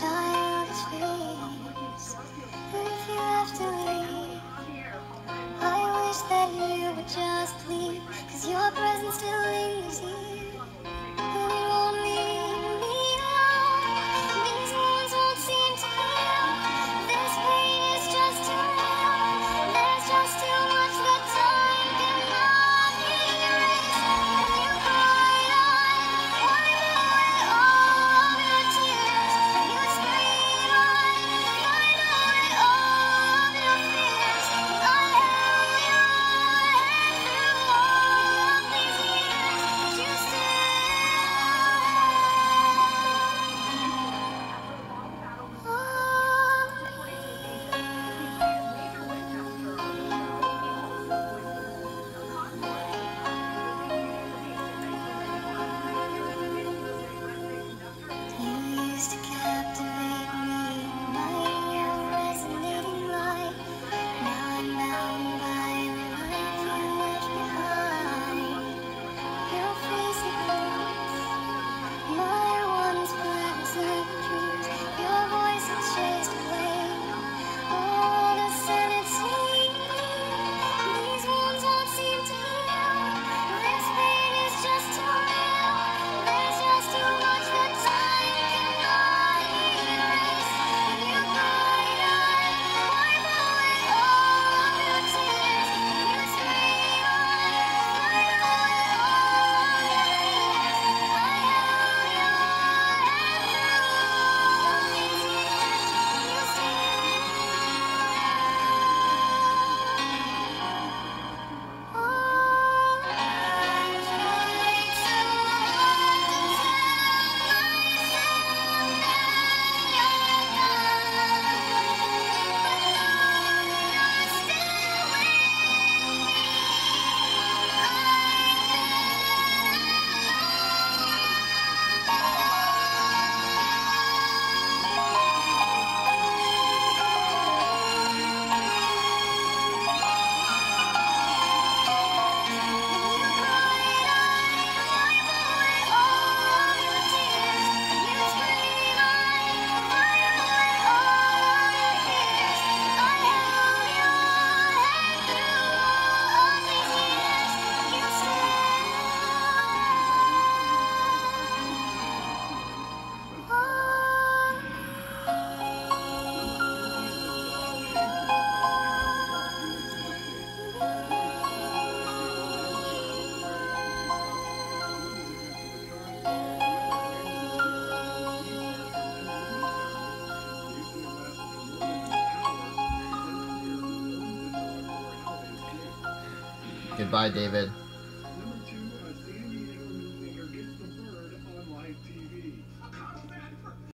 childish. But if you have to leave, I wish that you would just leave, cause your presence still leaves here. Goodbye, David.